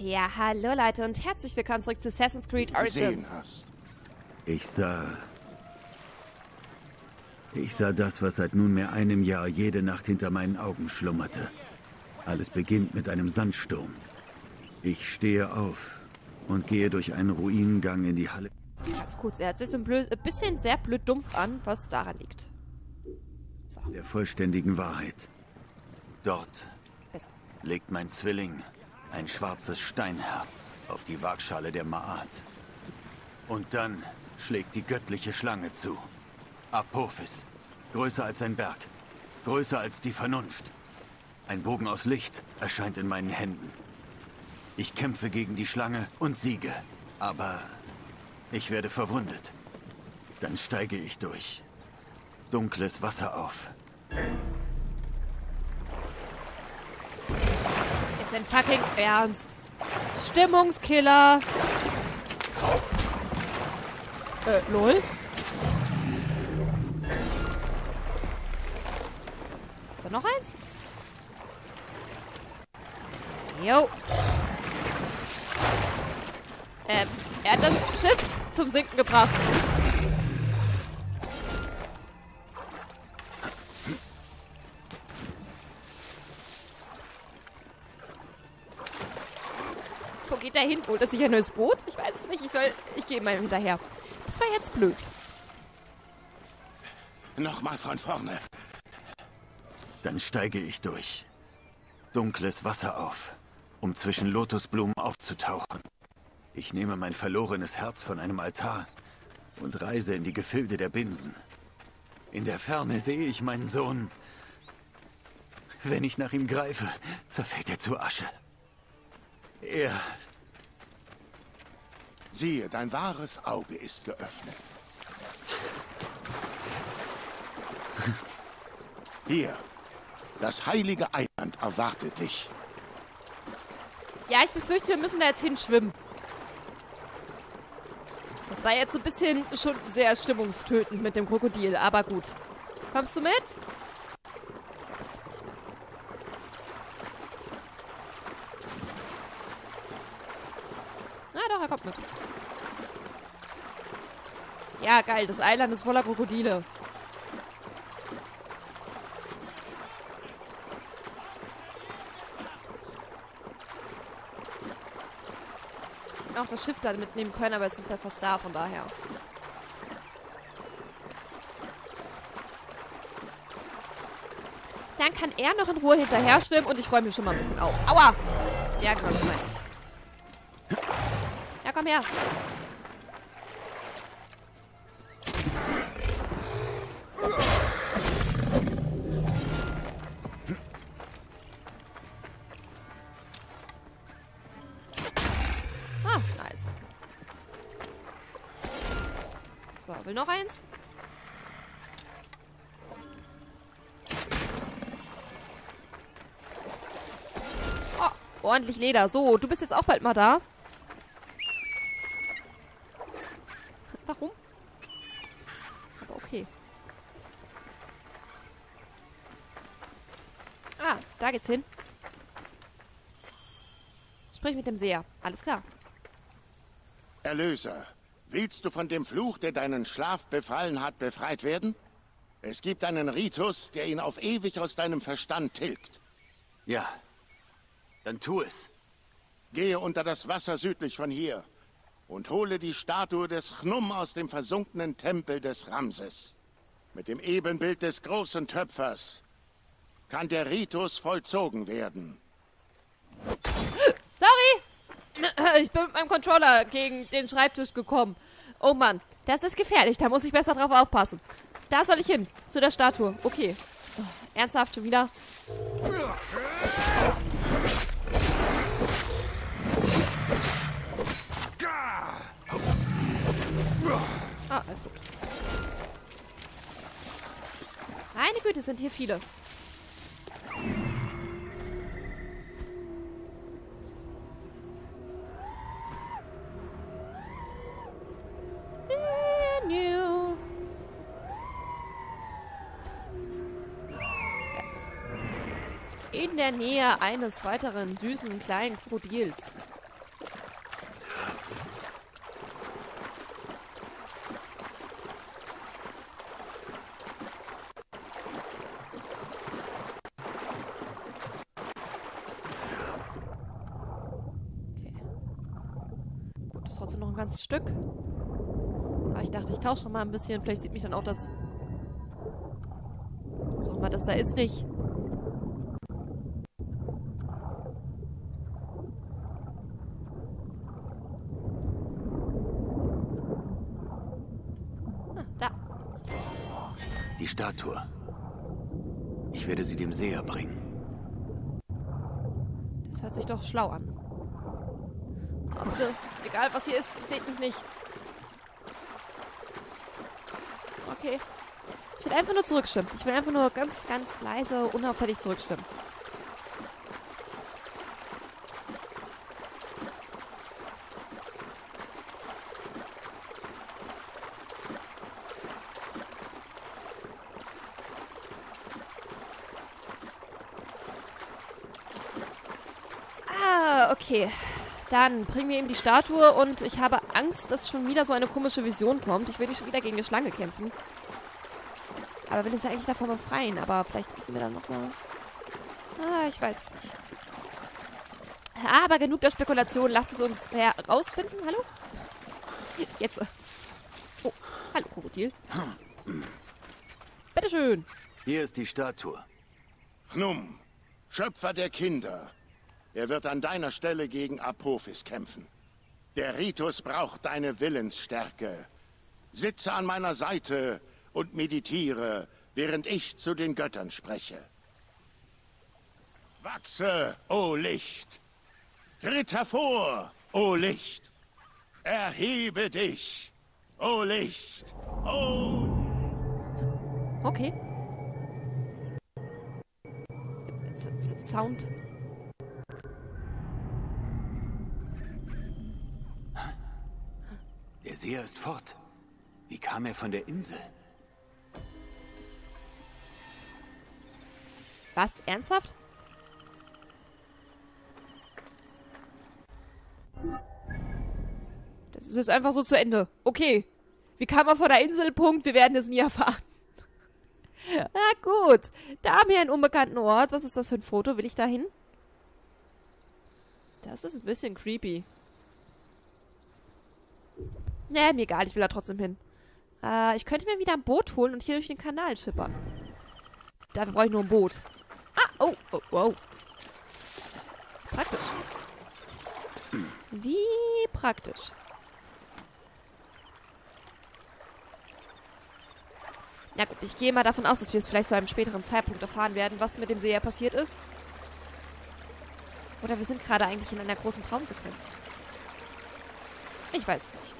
Ja, hallo Leute und herzlich willkommen zurück zu Assassin's Creed Origins. hast. Ich sah. Ich sah das, was seit nunmehr einem Jahr jede Nacht hinter meinen Augen schlummerte. Alles beginnt mit einem Sandsturm. Ich stehe auf und gehe durch einen Ruinengang in die Halle. Ganz kurz, er hört sich so ein, blöd, ein bisschen sehr blöd dumpf an, was daran liegt. So, der vollständigen Wahrheit. Dort besser. legt mein Zwilling ein schwarzes Steinherz auf die Waagschale der Maat. Und dann schlägt die göttliche Schlange zu. Apophis. Größer als ein Berg. Größer als die Vernunft. Ein Bogen aus Licht erscheint in meinen Händen. Ich kämpfe gegen die Schlange und siege. Aber ich werde verwundet. Dann steige ich durch dunkles Wasser auf. Jetzt ein fucking Ernst. Stimmungskiller. Äh, lol. Ist da noch eins? Jo. Ähm, er hat das Schiff zum Sinken gebracht. Hin? Holt er sich ein neues Boot? Ich weiß es nicht. Ich soll. Ich gehe mal hinterher. Das war jetzt blöd. Nochmal von vorne. Dann steige ich durch dunkles Wasser auf, um zwischen Lotusblumen aufzutauchen. Ich nehme mein verlorenes Herz von einem Altar und reise in die Gefilde der Binsen. In der Ferne sehe ich meinen Sohn. Wenn ich nach ihm greife, zerfällt er zu Asche. Er, Siehe, dein wahres Auge ist geöffnet. Hier, das heilige Eiland erwartet dich. Ja, ich befürchte, wir müssen da jetzt hinschwimmen. Das war jetzt so ein bisschen schon sehr stimmungstötend mit dem Krokodil, aber gut. Kommst du mit? Ich glaub, ich komm nicht mit. Na doch, er kommt mit. Ja, geil, das Eiland ist voller Krokodile. Ich hätte auch das Schiff da mitnehmen können, aber jetzt sind wir fast da, von daher. Dann kann er noch in Ruhe hinterher schwimmen und ich freue mich schon mal ein bisschen auf. Aua! Ja, genau, das meine ich. Ja, komm her. Will noch eins? Oh, ordentlich Leder. So, du bist jetzt auch bald mal da. Warum? Aber okay. Ah, da geht's hin. Sprich mit dem Seher. Alles klar. Erlöser, willst du von dem Fluch, der deinen Schlaf befallen hat, befreit werden? Es gibt einen Ritus, der ihn auf ewig aus deinem Verstand tilgt. ja, dann tu es. Gehe unter das Wasser südlich von hier und hole die Statue des Chnum aus dem versunkenen Tempel des Ramses. Mit dem Ebenbild des großen Töpfers kann der Ritus vollzogen werden. Sorry! Ich bin mit meinem Controller gegen den Schreibtisch gekommen. Oh Mann, das ist gefährlich. Da muss ich besser drauf aufpassen. Da soll ich hin. Zu der Statue. Okay. Oh, ernsthaft schon wieder? Ah, ist tot. Meine Güte, sind hier viele. in der Nähe eines weiteren süßen kleinen Krokodils. Okay. Gut, das trotzdem noch ein ganzes Stück. Aber ich dachte, ich tausche schon mal ein bisschen. Vielleicht sieht mich dann auch das... Was auch immer das da ist, nicht. Statue. Ich werde sie dem Seher bringen. Das hört sich doch schlau an. Egal, was hier ist, seht mich nicht. Okay. Ich will einfach nur zurückschwimmen. Ich will einfach nur ganz, ganz leise, unauffällig zurückschwimmen. Ah, okay. Dann bringen wir ihm die Statue und ich habe Angst, dass schon wieder so eine komische Vision kommt. Ich will nicht schon wieder gegen die Schlange kämpfen. Aber will uns ja eigentlich davon befreien. Aber vielleicht müssen wir dann nochmal... Ah, ich weiß es nicht. Aber genug der Spekulation. Lasst es uns herausfinden. Hallo? Jetzt. Oh, hallo, Krokodil. Bitteschön. Hier ist die Statue. Chnum, Schöpfer der Kinder. Er wird an deiner Stelle gegen Apophis kämpfen. Der Ritus braucht deine Willensstärke. Sitze an meiner Seite und meditiere, während ich zu den Göttern spreche. Wachse, o oh Licht! Tritt hervor, o oh Licht! Erhebe dich, o oh Licht! O... Okay. S S Sound. Der Seher ist fort. Wie kam er von der Insel? Was? Ernsthaft? Das ist jetzt einfach so zu Ende. Okay. Wie kam er von der Insel? Punkt. Wir werden es nie erfahren. Na gut. Da haben wir einen unbekannten Ort. Was ist das für ein Foto? Will ich da hin? Das ist ein bisschen creepy. Nee, mir egal. Ich will da trotzdem hin. Äh, ich könnte mir wieder ein Boot holen und hier durch den Kanal schippern. Dafür brauche ich nur ein Boot. Ah, oh, oh, wow. Praktisch. Wie praktisch. Na gut, ich gehe mal davon aus, dass wir es vielleicht zu einem späteren Zeitpunkt erfahren werden, was mit dem Seher passiert ist. Oder wir sind gerade eigentlich in einer großen Traumsequenz. Ich weiß es nicht.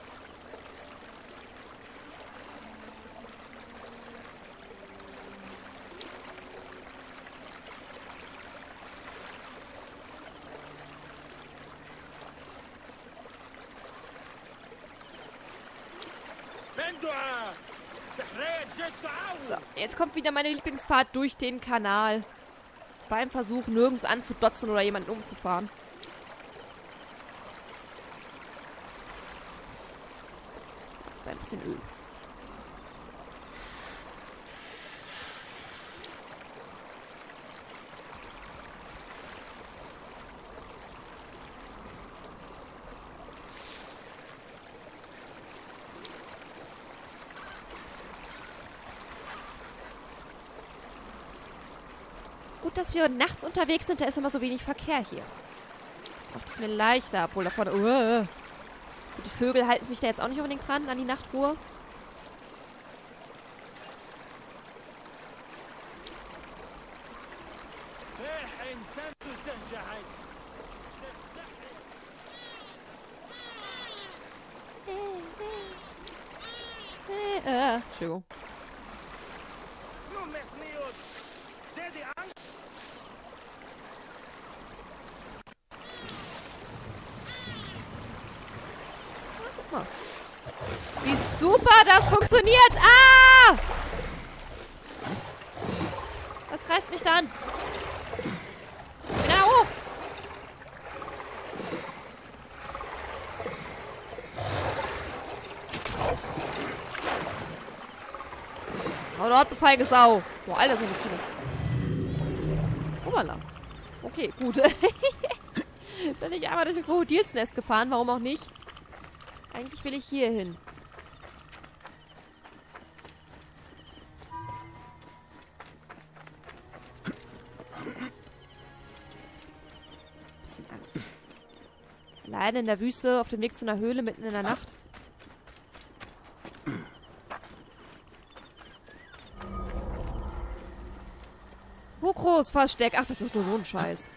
So, wieder meine Lieblingsfahrt durch den Kanal. Beim Versuch, nirgends anzudotzen oder jemanden umzufahren. Das wäre ein bisschen Öl. Dass wir nachts unterwegs sind, da ist immer so wenig Verkehr hier. Das macht es mir leichter, obwohl da vorne... Uh, die Vögel halten sich da jetzt auch nicht unbedingt dran, an die Nachtruhe. Entschuldigung. mal. Wie super das funktioniert. Ah! Was greift mich da an? Na hoch! Hau dort, du feige Sau. Boah, Alter, sind das viele. Obala. Okay, gut. Bin ich einmal durch ein Krokodilsnest gefahren, warum auch nicht? Eigentlich will ich hier hin. Alleine in der Wüste, auf dem Weg zu einer Höhle mitten in der Nacht. Wo groß Versteck? Ach, das ist nur so ein Scheiß.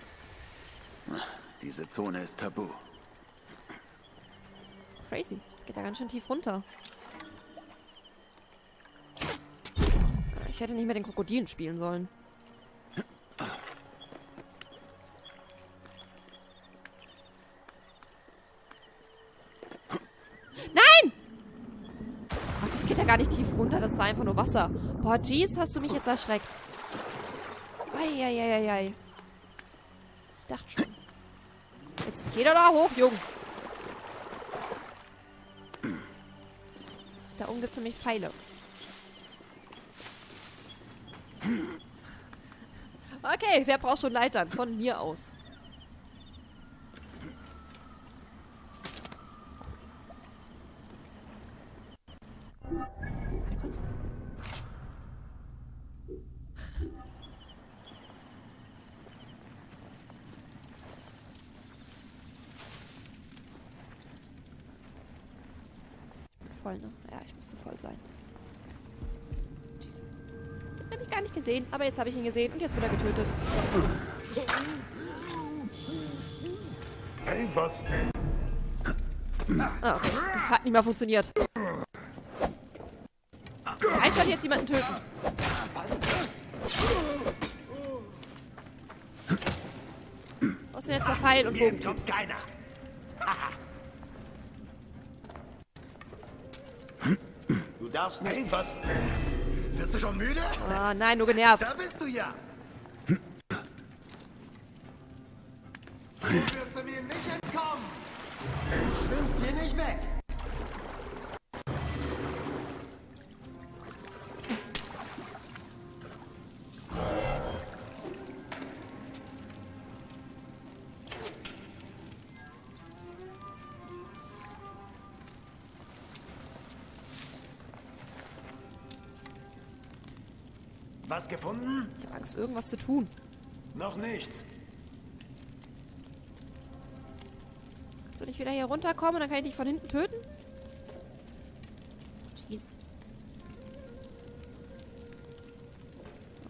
Diese Zone ist tabu. Crazy. Es geht da ganz schön tief runter. Ich hätte nicht mehr den Krokodilen spielen sollen. War einfach nur Wasser. Boah, jeez, hast du mich jetzt erschreckt. Eieieiei. Ich dachte schon. Jetzt geh doch da hoch, Junge. Da oben gibt es nämlich Pfeile. Okay, wer braucht schon Leitern? Von mir aus. Warte kurz. Ich bin voll, ne? Ja, ich müsste voll sein. Jesus. Ich hab nämlich gar nicht gesehen, aber jetzt habe ich ihn gesehen und jetzt wird er getötet. Hey, was? Ah, okay. Hat nicht mal funktioniert. Wollte jetzt jemanden töten. Wo ist denn jetzt der Pfeil und Bogen? kommt keiner. du darfst nicht. Hey, was? Bist du schon müde? Ah, nein, nur genervt. Da bist du ja. So wirst du mir nicht entkommen. Du schwimmst hier nicht weg. Was gefunden? Ich habe Angst, irgendwas zu tun. Noch nichts. Soll ich wieder hier runterkommen und dann kann ich dich von hinten töten? Jeez.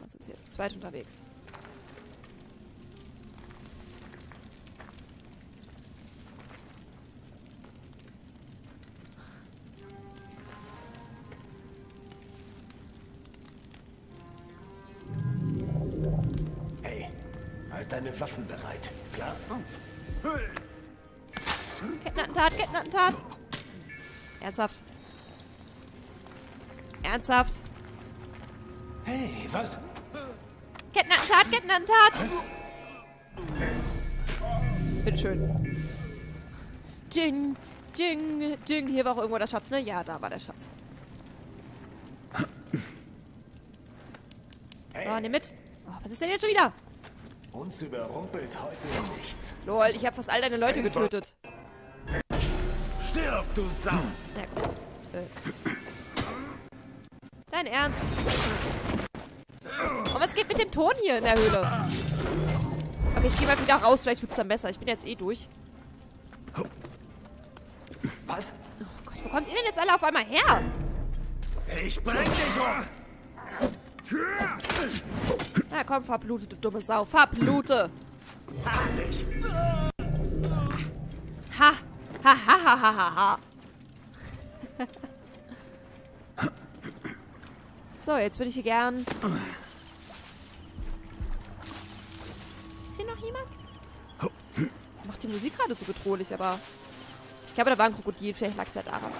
Sind sie jetzt zu zweit unterwegs. Waffen bereit. Klar? Kettenattentat, Kettenattentat! Ernsthaft? Ernsthaft? Hey, was? Kettenattentat, Kettenattentat! Bitteschön. Ding, ding, ding. Hier war auch irgendwo der Schatz, ne? Ja, da war der Schatz. So, nimm mit. Oh, was ist denn jetzt schon wieder? Uns überrumpelt heute nichts. Lol, ich habe fast all deine Leute getötet. Stirb, du Sau! Na gut. Äh. Dein Ernst? Und was geht mit dem Ton hier in der Höhle? Okay, ich gehe mal wieder raus. Vielleicht wird es dann besser. Ich bin jetzt eh durch. Was? Oh Gott, wo kommt ihr denn jetzt alle auf einmal her? Ich bring dich um! Na komm, verblute, du dumme Sau. Verblute. Ha. Ha, ha, ha, ha, ha, ha. So, jetzt würde ich hier gern... Ist hier noch jemand? Macht die Musik gerade so bedrohlich, aber... Ich glaube, da war ein Krokodil. Vielleicht lag es ja daran.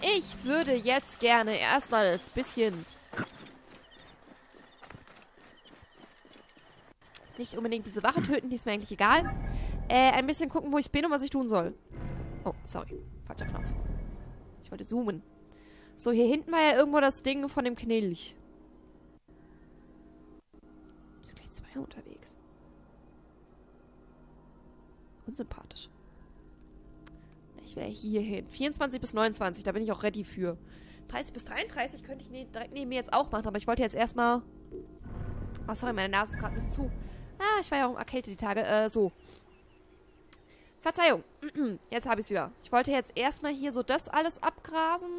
Ich würde jetzt gerne erstmal ein bisschen... Nicht unbedingt diese Wache töten, die ist mir eigentlich egal. Äh, ein bisschen gucken, wo ich bin und was ich tun soll. Oh, sorry. Falscher Knopf. Ich wollte zoomen. So, hier hinten war ja irgendwo das Ding von dem Knilch. Sind gleich zwei unterwegs. Unsympathisch. Ich will hier hin. 24 bis 29, da bin ich auch ready für. 30 bis 33 könnte ich ne, direkt neben mir jetzt auch machen, aber ich wollte jetzt erstmal... Oh, sorry, meine Nase ist gerade ein bisschen zu. Ah, ich war ja auch im erkältet die Tage. Äh, so. Verzeihung. Jetzt habe ich es wieder. Ich wollte jetzt erstmal hier so das alles abgrasen.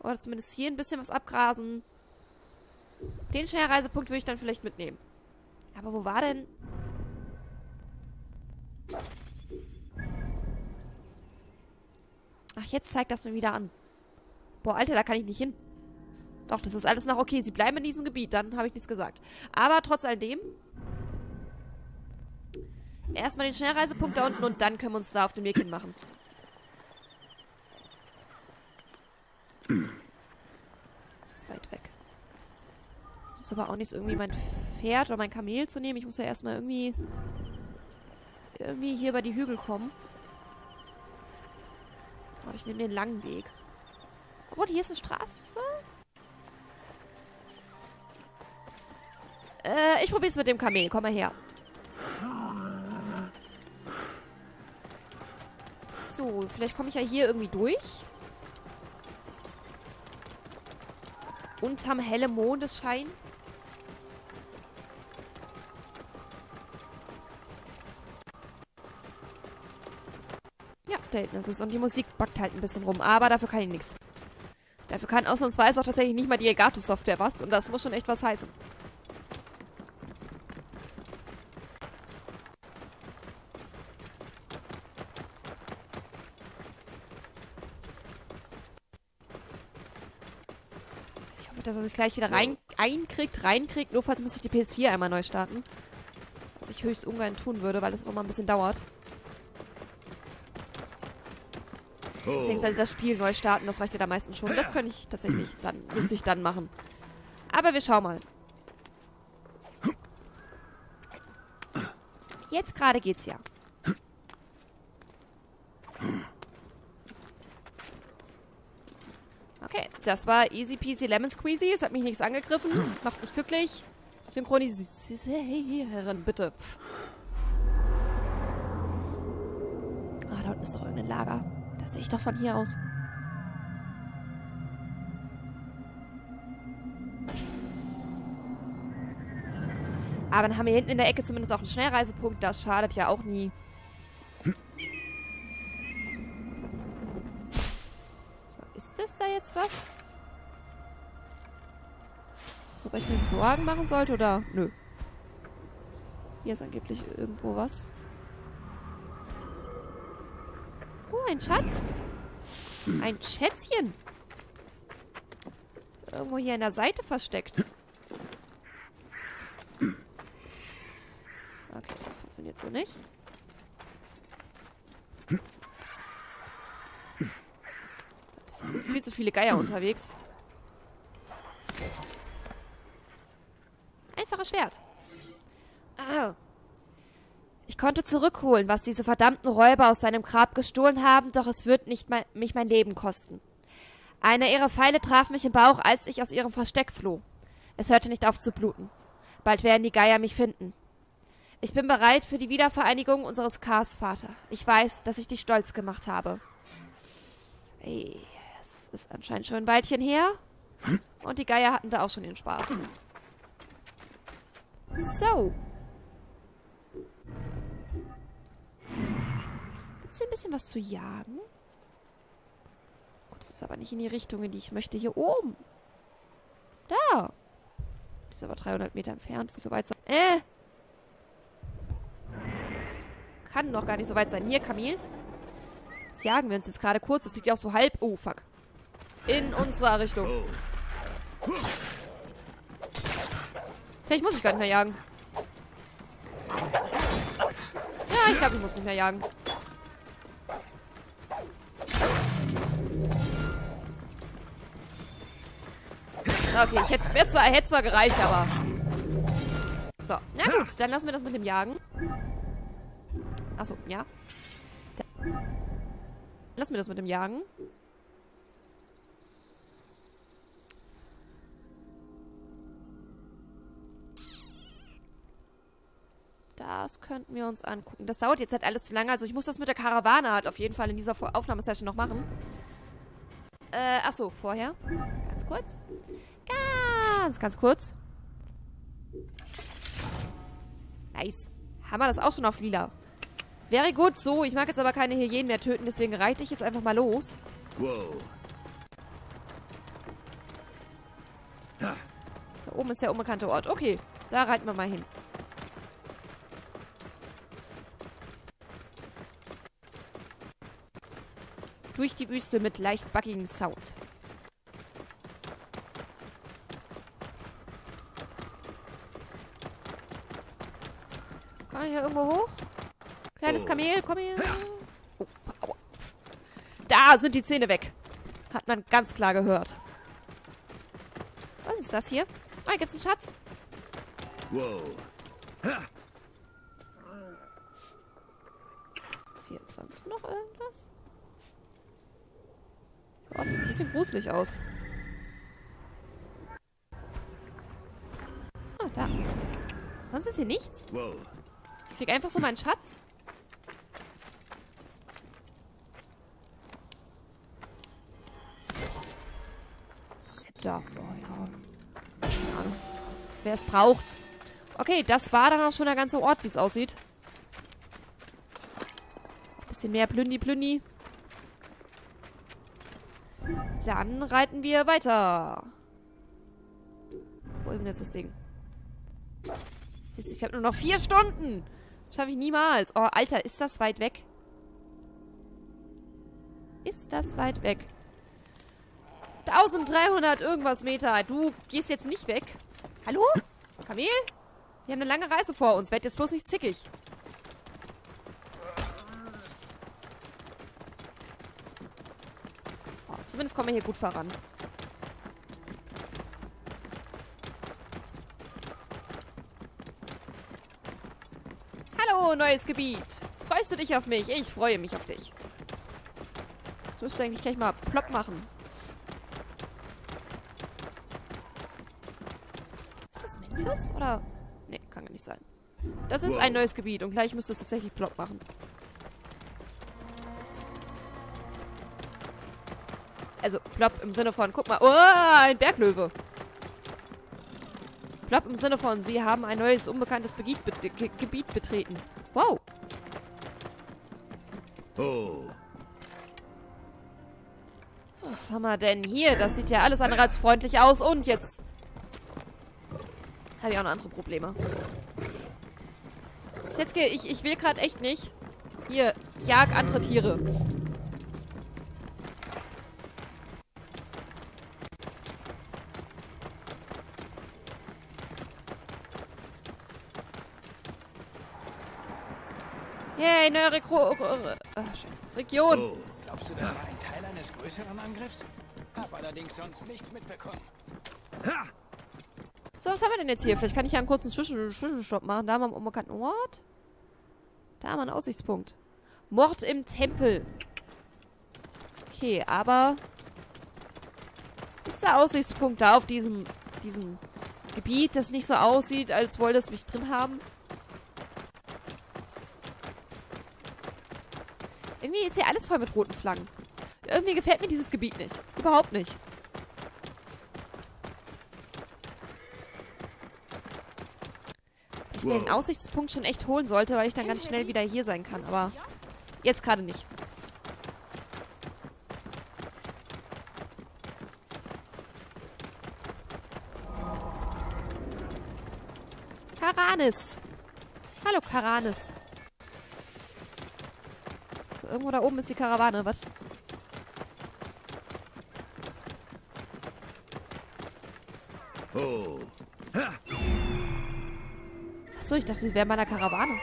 Oder zumindest hier ein bisschen was abgrasen. Den Schnellreisepunkt würde ich dann vielleicht mitnehmen. Aber wo war denn... Ach, jetzt zeigt das mir wieder an. Boah, Alter, da kann ich nicht hin. Doch, das ist alles noch okay. Sie bleiben in diesem Gebiet, dann habe ich nichts gesagt. Aber trotz alledem... Erstmal den Schnellreisepunkt da unten und dann können wir uns da auf den Weg hin machen. Das ist weit weg. Das ist aber auch nicht so irgendwie mein Pferd oder mein Kamel zu nehmen. Ich muss ja erstmal irgendwie... Irgendwie hier über die Hügel kommen. Aber ich nehme den langen Weg. Obwohl, hier ist eine Straße. Äh, ich probiere es mit dem Kamel. Komm mal her. So, vielleicht komme ich ja hier irgendwie durch. Unterm hellen Mondesschein. Ja, da hinten ist es. Und die Musik backt halt ein bisschen rum. Aber dafür kann ich nichts. Dafür kann ausnahmsweise auch tatsächlich nicht mal die Elgato-Software was. Und das muss schon echt was heißen. Dass er sich gleich wieder rein einkriegt, reinkriegt. Nur falls müsste ich die PS4 einmal neu starten. Was ich höchst ungern tun würde, weil das noch mal ein bisschen dauert. Beziehungsweise das Spiel neu starten, das reicht ja da meistens schon. Das könnte ich tatsächlich dann, müsste ich dann machen. Aber wir schauen mal. Jetzt gerade geht's ja. Okay, das war easy peasy lemon squeezy. Es hat mich nichts angegriffen. Macht mich glücklich. Synchronisieren, bitte. Pff. Ah, da unten ist doch irgendein Lager. Das sehe ich doch von hier aus. Aber dann haben wir hinten in der Ecke zumindest auch einen Schnellreisepunkt. Das schadet ja auch nie. Das da jetzt was? Wobei ich mir Sorgen machen sollte, oder? Nö. Hier ist angeblich irgendwo was. Oh, ein Schatz. Ein Schätzchen. Irgendwo hier an der Seite versteckt. Okay, das funktioniert so nicht. Es sind viel zu viele Geier unterwegs. Einfaches Schwert. Ah. Ich konnte zurückholen, was diese verdammten Räuber aus seinem Grab gestohlen haben, doch es wird nicht mein, mich mein Leben kosten. Einer ihrer Pfeile traf mich im Bauch, als ich aus ihrem Versteck floh. Es hörte nicht auf zu bluten. Bald werden die Geier mich finden. Ich bin bereit für die Wiedervereinigung unseres Kars, Vater. Ich weiß, dass ich dich stolz gemacht habe. Ey, ist anscheinend schon ein Weilchen her. Und die Geier hatten da auch schon ihren Spaß. So. Gibt es hier ein bisschen was zu jagen? Gut, das ist aber nicht in die Richtung, in die ich möchte. Hier oben. Da. Die ist aber 300 Meter entfernt. Das ist so weit sein. Äh. Das kann noch gar nicht so weit sein. Hier, Kamel. Das jagen wir uns jetzt gerade kurz. Das liegt ja auch so halb... Oh, fuck. In unserer Richtung. Vielleicht muss ich gar nicht mehr jagen. Ja, ich glaube, ich muss nicht mehr jagen. Okay, ich hätte zwar, hätte zwar gereicht, aber... So, na gut, dann lassen wir das mit dem Jagen. Achso, ja. Lassen wir das mit dem Jagen. Das könnten wir uns angucken. Das dauert jetzt halt alles zu lange. Also ich muss das mit der Karawane halt auf jeden Fall in dieser Aufnahmesession noch machen. Äh, achso, vorher. Ganz kurz. Ganz, ganz kurz. Nice. Haben wir das auch schon auf lila. Wäre gut so. Ich mag jetzt aber keine Hyänen mehr töten, deswegen reite ich jetzt einfach mal los. Wow. Da oben ist der unbekannte Ort. Okay, da reiten wir mal hin. Durch die Wüste mit leicht buggigen Sound. Kann ich hier irgendwo hoch? Kleines Oh. Kamel, komm her. Oh, aua. Da sind die Zähne weg. Hat man ganz klar gehört. Was ist das hier? Oh, hier gibt's einen Schatz. wow. Ist hier sonst noch irgendwas? Ort sieht ein bisschen gruselig aus. Ah, da. Sonst ist hier nichts. Ich krieg einfach so meinen Schatz. Zepter. Oh ja. Keine Ahnung. Wer es braucht. Okay, das war dann auch schon der ganze Ort, wie es aussieht. Bisschen mehr Plündi Dann reiten wir weiter. Wo ist denn jetzt das Ding? Siehst du, ich habe nur noch vier Stunden. Schaffe ich niemals. Oh, Alter, ist das weit weg? Ist das weit weg? 1300 irgendwas Meter. Du gehst jetzt nicht weg. Hallo? Kamel? Wir haben eine lange Reise vor uns. Werd jetzt bloß nicht zickig. Zumindest kommen wir hier gut voran. Hallo, neues Gebiet. Freust du dich auf mich? Ich freue mich auf dich. Das müsste eigentlich gleich mal plopp machen. Ist das Memphis? Oder? Nee, kann gar nicht sein. Das ist ein neues Gebiet und gleich müsste es tatsächlich plopp machen. Also plopp im Sinne von, guck mal, oh, ein Berglöwe. Plopp im Sinne von, sie haben ein neues, unbekanntes Begiet be Ge Gebiet betreten. Wow. Oh. Was haben wir denn hier? Das sieht ja alles andere als freundlich aus. Und jetzt habe ich auch noch andere Probleme. Schätzke, ich, ich will gerade echt nicht. Hier, jag andere Tiere. Rekro... Äh, scheiße. Region. Oh. Glaubst du, das war ein Teil eines größeren Angriffs? Hab allerdings sonst nichts mitbekommen. Ha! So, was haben wir denn jetzt hier? Vielleicht kann ich ja einen kurzen Zwischen Zwischenstopp machen. Da haben wir einen unbekannten Ort. Da haben wir einen Aussichtspunkt. Mord im Tempel. Okay, aber... Ist der Aussichtspunkt da auf diesem, diesem Gebiet, das nicht so aussieht, als wollte es mich drin haben? Ist hier alles voll mit roten Flaggen. Irgendwie gefällt mir dieses Gebiet nicht. Überhaupt nicht. Ich mir den. Aussichtspunkt schon echt holen sollte, weil ich dann ganz schnell wieder hier sein kann. Aber jetzt gerade nicht. Karanis. Hallo, Karanis. Irgendwo da oben ist die Karawane. Was? Oh. Achso, ich dachte, sie wären bei einer Karawane.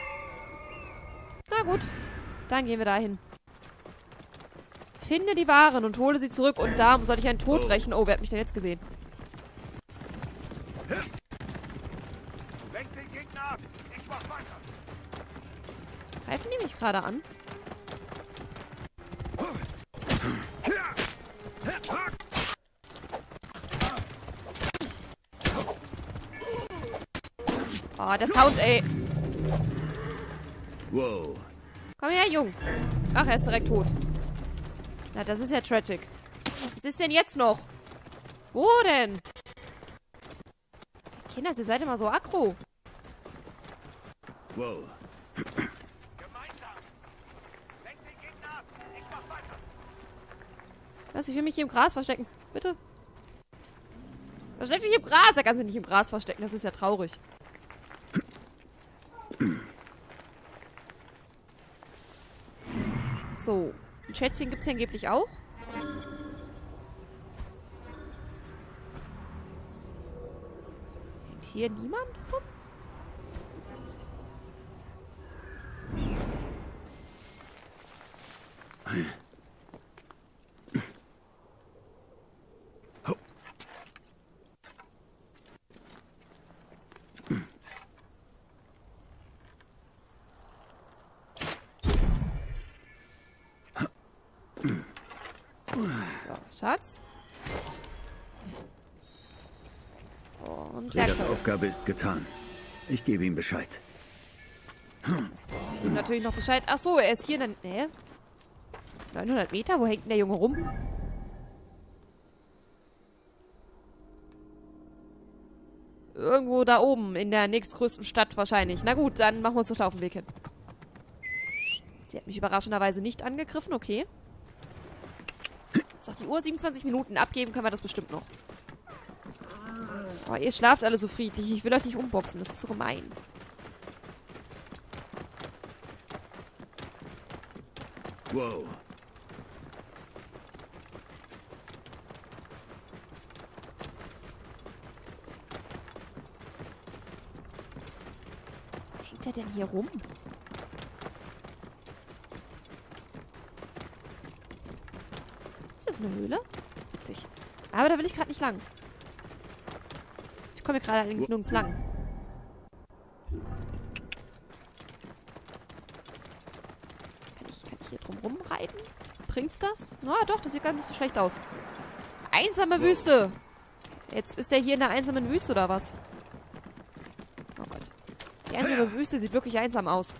Na gut, dann gehen wir dahin. Finde die Waren und hole sie zurück. Und da soll ich einen Tod Oh. rächen. Oh, wer hat mich denn jetzt gesehen? Lenk den Gegner ab. Ich mach weiter. Greifen die mich gerade an? Oh, der Sound, ey. Wow. Komm her, Jung. Ach, er ist direkt tot. Na, das ist ja tragic. Was ist denn jetzt noch? Wo denn? Kinder, ihr seid immer so aggro. Wow. Was, ich will mich hier im Gras verstecken. Bitte. Versteck dich im Gras. Er kann sich nicht im Gras verstecken. Das ist ja traurig. So. Ein Schätzchen gibt es angeblich auch. Hängt hier niemand rum? So, Schatz. Und Werkzeuge. Aufgabe ist getan. Ich gebe ihm Bescheid. Ihm natürlich noch Bescheid. Ach so, er ist hier in der... Hä? 900 Meter? Wo hängt denn der Junge rum? Irgendwo da oben, in der nächstgrößten Stadt wahrscheinlich. Na gut, dann machen wir uns doch da auf den Weg hin. Sie hat mich überraschenderweise nicht angegriffen, okay. Sagt die Uhr 27 Minuten. Abgeben können wir das bestimmt noch. Oh, ihr schlaft alle so friedlich. Ich will euch nicht umboxen. Das ist so gemein. Wow. Hängt der denn hier rum? Ist eine Höhle? Witzig. Aber da will ich gerade nicht lang. Ich komme hier gerade allerdings nirgends lang. Kann ich, kann ich hier drum rumreiten? Bringt's das? Na doch, das sieht gar nicht so schlecht aus. Einsame Wüste! Jetzt ist der hier in der einsamen Wüste oder was? Oh Gott. Die einsame Wüste sieht wirklich einsam aus.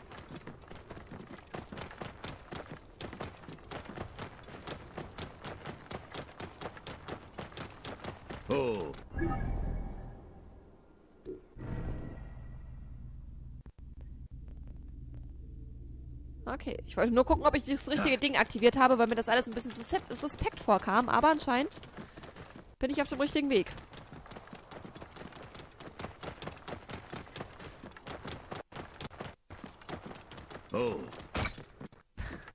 Okay, ich wollte nur gucken, ob ich das richtige Ding aktiviert habe, weil mir das alles ein bisschen sus suspekt vorkam. Aber anscheinend bin ich auf dem richtigen Weg. Oh.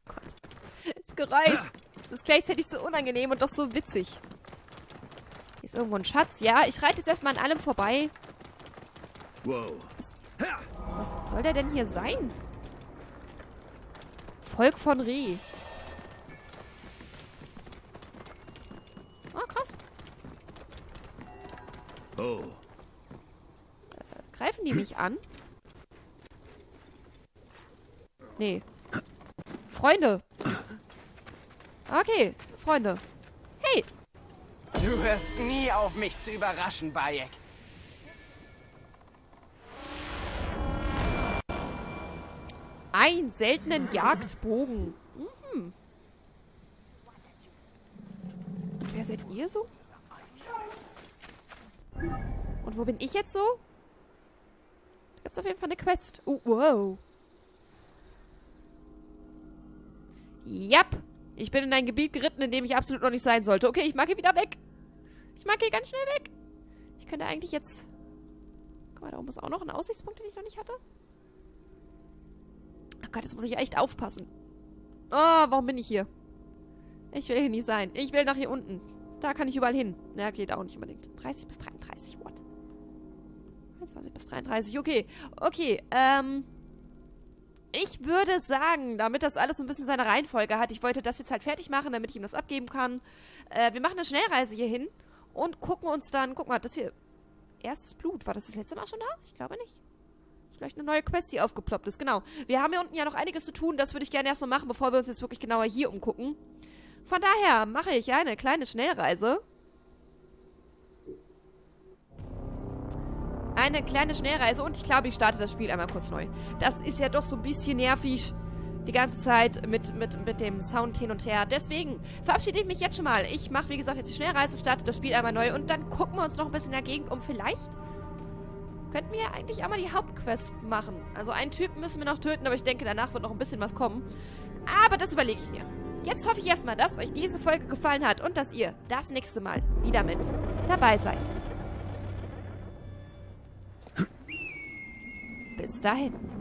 Gott. Das Geräusch. Es ist gleichzeitig so unangenehm und doch so witzig. Hier ist irgendwo ein Schatz. Ja, ich reite jetzt erstmal an allem vorbei. Wow. Was soll der denn hier sein? Volk von Reh. Ah, krass. Oh. Greifen die mich an? Nee. Freunde. Okay, Freunde. Hey, Du hörst nie auf, mich zu überraschen, Bayek. Einen seltenen Jagdbogen. Mhm. Und wer seid ihr so? Und wo bin ich jetzt so? Da gibt's auf jeden Fall eine Quest. Oh, wow. Jap. Ich bin in ein Gebiet geritten, in dem ich absolut noch nicht sein sollte. Okay, ich mag hier wieder weg. Ich mag hier ganz schnell weg. Ich könnte eigentlich jetzt... Guck mal, da oben ist auch noch ein Aussichtspunkt, den ich noch nicht hatte. Gott, jetzt muss ich echt aufpassen. Oh, warum bin ich hier? Ich will hier nicht sein. Ich will nach hier unten. Da kann ich überall hin. Na, geht auch nicht unbedingt. 30 bis 33, what? 21 bis 33, okay. Okay, ähm... Ich würde sagen, damit das alles so ein bisschen seine Reihenfolge hat, ich wollte das jetzt halt fertig machen, damit ich ihm das abgeben kann. Äh, wir machen eine Schnellreise hier hin und gucken uns dann... Guck mal, das hier... Erstes Blut. War das das letzte Mal schon da? Ich glaube nicht. Vielleicht eine neue Quest, die aufgeploppt ist. Genau. Wir haben hier unten ja noch einiges zu tun. Das würde ich gerne erstmal machen, bevor wir uns jetzt wirklich genauer hier umgucken. Von daher mache ich eine kleine Schnellreise. Eine kleine Schnellreise und ich glaube, ich starte das Spiel einmal kurz neu. Das ist ja doch so ein bisschen nervig. Die ganze Zeit mit, mit, mit dem Sound hin und her. Deswegen verabschiede ich mich jetzt schon mal. Ich mache, wie gesagt, jetzt die Schnellreise, starte das Spiel einmal neu und dann gucken wir uns noch ein bisschen in der Gegend um. Vielleicht könnten wir ja eigentlich einmal die Hauptquest machen. Also einen Typen müssen wir noch töten, aber ich denke, danach wird noch ein bisschen was kommen. Aber das überlege ich mir. Jetzt hoffe ich erstmal, dass euch diese Folge gefallen hat und dass ihr das nächste Mal wieder mit dabei seid. Bis dahin.